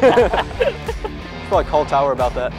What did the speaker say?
It's Probably call Tower about that.